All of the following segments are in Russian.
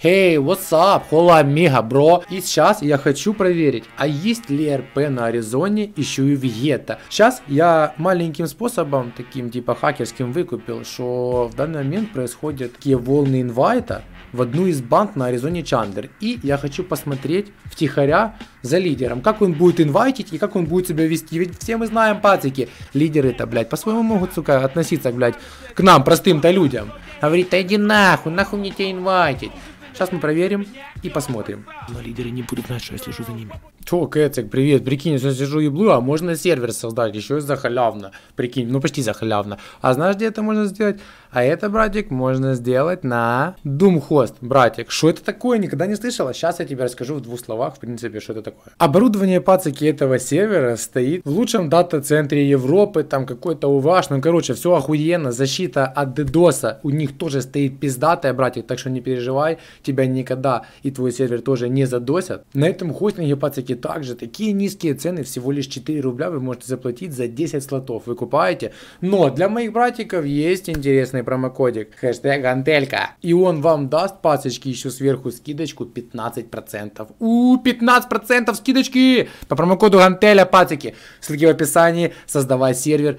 Hey, what's up? Hola, amiga, бро. И сейчас я хочу проверить, а есть ли РП на Аризоне еще и в Гетто. Сейчас я маленьким способом, таким типа хакерским, выкупил, что в данный момент происходят такие волны инвайта в одну из банд на Аризоне Чандер. И я хочу посмотреть втихаря за лидером, как он будет инвайтить и как он будет себя вести. Ведь все мы знаем, пацики, лидеры-то, блядь, по-своему могут, сука, относиться, блядь, к нам, простым-то людям. Говорит, да иди нахуй, нахуй мне тебя инвайтить. Сейчас мы проверим и посмотрим. Но лидеры не будут знать, что я слежу за ними. Чё, Кэцик, привет, прикинь, я сижу еблу, а можно сервер создать, еще и за халявно, прикинь, ну почти за халявно. А знаешь, где это можно сделать? А это, братик, можно сделать на Doomhost, братик. Что это такое, никогда не слышала? Сейчас я тебе расскажу в двух словах, в принципе, что это такое. Оборудование пацаки этого сервера стоит в лучшем дата-центре Европы, там какой-то уваж, ну короче, все охуенно, защита от DDoS у них тоже стоит пиздатая, братик, так что не переживай, тебя никогда и твой сервер тоже не задосят. На этом хостинге, пацаки, также такие низкие цены, всего лишь 4 рубля вы можете заплатить за 10 слотов, вы купаете. Но для моих братиков есть интересный промокодик, хэштег Антелька. И он вам даст, пацочки, еще сверху скидочку 15%. У, 15% скидочки по промокоду Гантеля, пацики. Ссылки в описании, создавай сервер,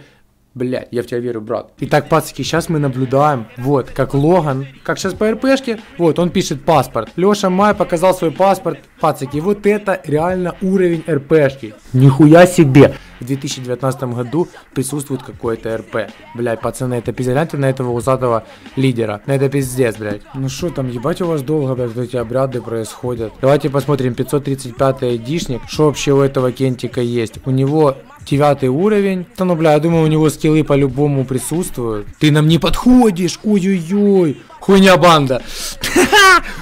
Блять, я в тебя верю, брат. Итак, пацки, сейчас мы наблюдаем, вот, как Логан, как сейчас по РПшке, вот, он пишет паспорт. Леша Май показал свой паспорт. Пацки, вот это реально уровень РПшки. Нихуя себе. В 2019 году присутствует какой-то РП. Блять, пацаны, это пиздец, на этого усатого лидера. На это пиздец, блять. Ну что там, ебать у вас долго, блядь, эти обряды происходят. Давайте посмотрим, 535 айдишник. Что вообще у этого кентика есть? У него девятый уровень. Да ну, бля, я думаю, у него скиллы по-любому присутствуют. Ты нам не подходишь, ой-ой-ой. Хуйня банда.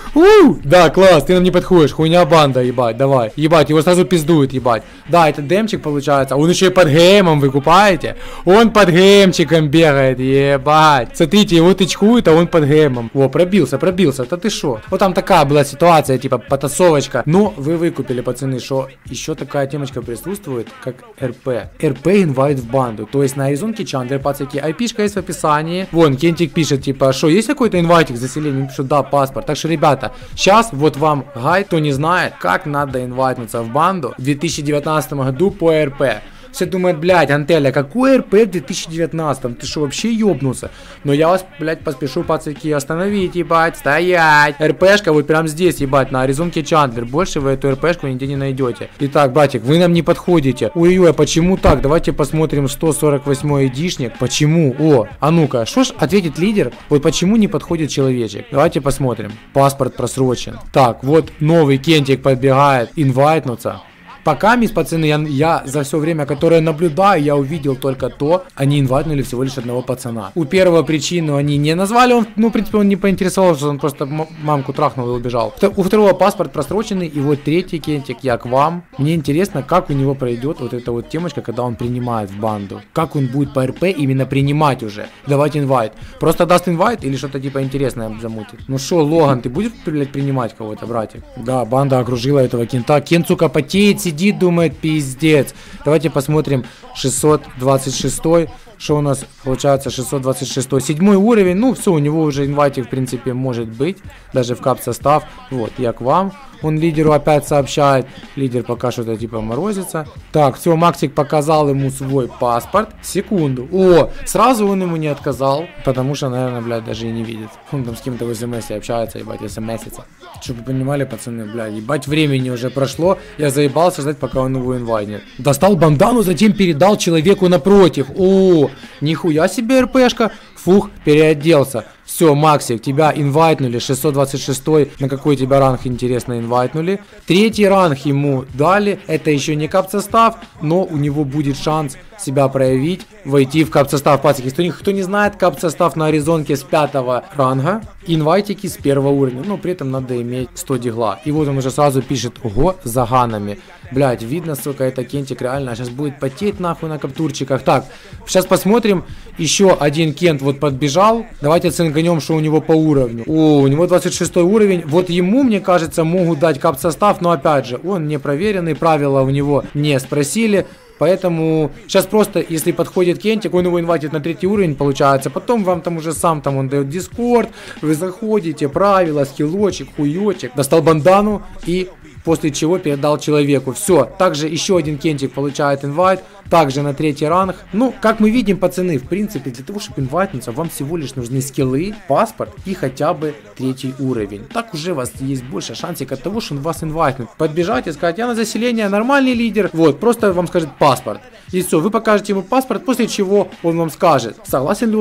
Да, класс, ты нам не подходишь. Хуйня банда, ебать, давай. Ебать, его сразу пиздует, ебать. Да, это демчик получается. Он еще и под геймом, вы купаете? Он под геймчиком бегает, ебать. Смотрите, его тычкует, а он под геймом. О, пробился, пробился. Да ты шо? Вот там такая была ситуация, типа потасовочка. Но вы выкупили, пацаны, что еще такая темочка присутствует, как РП. РП инвайт в банду. То есть на Аризонке Чандлер, пацаки, айпишка есть в описании. Вон, Кентик пишет, типа, что, есть какой-то инвайтик заселения? Пишут, да, паспорт. Так что, ребята, сейчас вот вам гайд, кто не знает, как надо инвайтнуться в банду в 2019 году по РП. Все думают, блядь, Антеля, какой РП в 2019? Ты что, вообще ёбнулся? Но я вас, блядь, поспешу, пацаки, остановить, ебать, стоять. РПшка вот прям здесь, ебать, на Аризонке Чандлер. Больше вы эту РПшку нигде не найдете. Итак, братик, вы нам не подходите. Ой-ой, почему так? Давайте посмотрим 148 эдишник. Почему? О, а ну-ка, что ж ответит лидер? Вот почему не подходит человечек? Давайте посмотрим. Паспорт просрочен. Так, вот новый кентик подбегает. Инвайтнуться. Пока, мисс пацаны, я, я за все время, которое наблюдаю, я увидел только то, они инвайтнули всего лишь одного пацана. У первого причину они не назвали, он, ну, в принципе, он не поинтересовался, он просто мамку трахнул и убежал. У второго паспорт просроченный, и вот третий кентик, я к вам. Мне интересно, как у него пройдет вот эта вот темочка, когда он принимает в банду. Как он будет по РП именно принимать уже. Давать инвайт. Просто даст инвайт или что-то типа интересное замутит. Ну что, Логан, ты будешь, принимать кого-то, братик? Да, банда окружила этого кента. Кент, сука, потеет, сидит сидит, думает, пиздец. Давайте посмотрим 626 что у нас получается 626 седьмой уровень? Ну все у него уже инвайтик в принципе может быть. Даже в кап состав. Вот я к вам. Он лидеру опять сообщает. Лидер пока что-то типа морозится. Так все максик показал ему свой паспорт. Секунду. О сразу он ему не отказал потому что наверное блядь даже и не видит. Он там с кем-то в смс общается ебать смсится чтобы вы понимали пацаны блядь ебать времени уже прошло. Я заебался ждать пока он его инвайнет достал бандану затем передал человеку напротив. О нихуя себе РПшка. Фух, переоделся. Все, Максик, тебя инвайтнули, 626 на какой тебя ранг, интересно, инвайтнули. Третий ранг ему дали, это еще не кап-состав, но у него будет шанс себя проявить, войти в кап-состав пацики. Кто, кто не знает, кап-состав на Аризонке с пятого ранга, инвайтики с первого уровня, но при этом надо иметь 100 дигла. И вот он уже сразу пишет, ого, заганами. Блять, видно, сука, это кентик реально, сейчас будет потеть нахуй на каптурчиках. Так, сейчас посмотрим, еще один кент вот подбежал, давайте цинганем, что у него по уровню. О, у него 26 уровень, вот ему, мне кажется, могут дать кап-состав, но опять же, он не проверенный, правила у него не спросили, Поэтому сейчас просто, если подходит Кентик, он его инвайтит на третий уровень, получается. Потом вам там уже сам там он дает дискорд, вы заходите, правила, скиллочек, хуечек, достал бандану и после чего передал человеку. Все, также еще один кентик получает инвайт, также на третий ранг. Ну, как мы видим, пацаны, в принципе, для того, чтобы инвайтнуться, вам всего лишь нужны скиллы, паспорт и хотя бы третий уровень. Так уже у вас есть больше шансик от того, что он вас инвайтнет. Подбежать и сказать, я на заселение нормальный лидер, вот, просто вам скажет паспорт. И все, вы покажете ему паспорт, после чего он вам скажет, согласен ли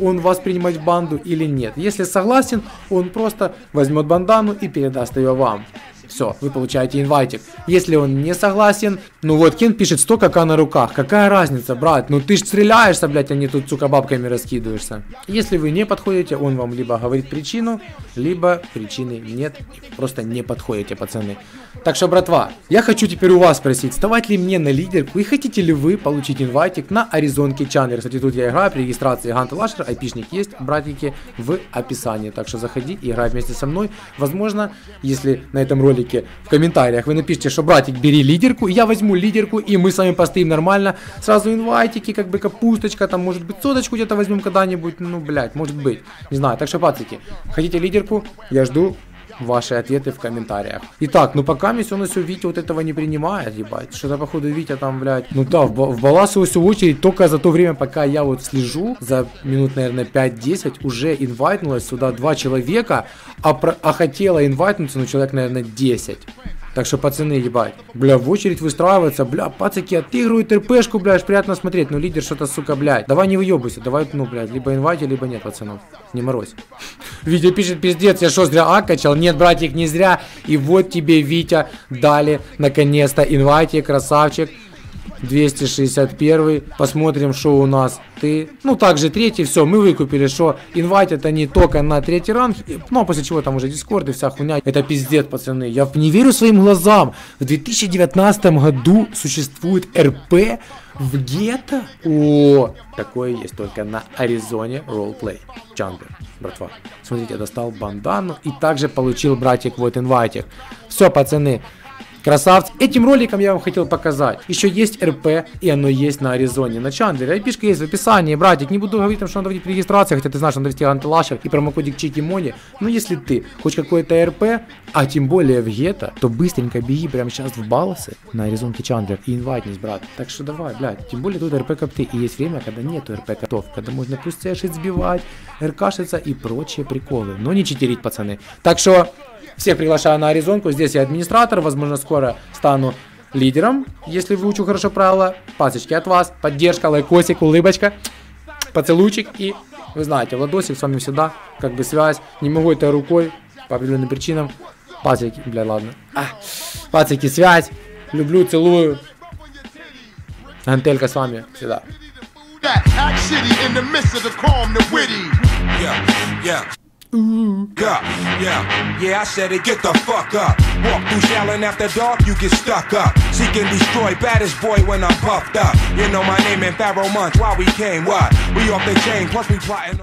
он вас принимать в банду или нет. Если согласен, он просто возьмет бандану и передаст ее вам. Все, вы получаете инвайтик. Если он не согласен, ну вот Кен пишет 100 кака на руках. Какая разница, брат? Ну ты ж стреляешься, блядь, а не тут, сука, бабками раскидываешься. Если вы не подходите, он вам либо говорит причину, либо причины нет. Просто не подходите, пацаны. Так что, братва, я хочу теперь у вас спросить, вставать ли мне на лидерку и хотите ли вы получить инвайтик на Аризонке Чаннер. Кстати, тут я играю при регистрации Ганта Лашер, айпишник есть, братики, в описании. Так что заходи и играй вместе со мной. Возможно, если на этом ролике ролике в комментариях вы напишите, что братик, бери лидерку, я возьму лидерку, и мы с вами постоим нормально. Сразу инвайтики, как бы капусточка, там, может быть, соточку где-то возьмем когда-нибудь, ну, блядь, может быть. Не знаю, так что, пацики, хотите лидерку? Я жду ваши ответы в комментариях. Итак, ну пока мне все на все Витя вот этого не принимает, ебать. Что-то походу Витя там, блядь. Ну да, в, в Баласову очередь, только за то время, пока я вот слежу, за минут, наверное, 5-10, уже инвайтнулось сюда два человека, а, про, а хотела инвайтнуться, ну, человек, наверное, 10. Так что, пацаны, ебать. Бля, в очередь выстраиваться. Бля, пацаки отыгрывают РПшку, бля, аж приятно смотреть. Ну, лидер что-то, сука, блядь. Давай не выебывайся. Давай, ну, блядь, либо инвайте, либо нет, пацанов. Не морозь. Витя пишет, пиздец, я что, зря А качал? Нет, братик, не зря. И вот тебе, Витя, дали, наконец-то, инвайте, красавчик. 261. Посмотрим, что у нас. Ты. Ну, также третий. Все, мы выкупили, что инвайтят они только на третий ранг. Ну, а после чего там уже дискорд и вся хуйня. Это пиздец, пацаны. Я не верю своим глазам. В 2019 году существует РП в гетто. О, такое есть только на Аризоне ролплей. Джангер, братва. Смотрите, я достал бандану и также получил, братик, вот инвайтик. Все, пацаны. Красавцы. Этим роликом я вам хотел показать. Еще есть РП, и оно есть на Аризоне. На Чандлере. IP есть в описании, братик. Не буду говорить, что надо вводить регистрацию, хотя ты знаешь, надо ввести антилашер и промокодик Чикимони. Но если ты хочешь какое-то РП, а тем более в гетто, то быстренько беги прямо сейчас в Баласы на Аризонке Чандлер и инвайтнись, брат. Так что давай, блядь. Тем более тут РП копты. И есть время, когда нету РП котов, когда можно пустяшить, сбивать, РКшиться и прочие приколы. Но не читерить, пацаны. Так что всех приглашаю на Аризонку. Здесь я администратор. Возможно, скоро стану лидером, если выучу хорошо правила. Пасочки от вас, поддержка, лайкосик, улыбочка, поцелуйчик и вы знаете, Владосик с вами всегда, как бы связь. Не могу это рукой по определенным причинам. Пацики, бля, ладно. А, пацики, связь. Люблю, целую. Антелька с вами всегда. Yeah, yeah. Ooh. Yeah, yeah, yeah, I said it, get the fuck up. Walk through Shallon after dark, you get stuck up. Seek and destroy, baddest boy when I'm puffed up. You know my name and Pharaoh Month, why we came, what? We off the chain, plus we plotting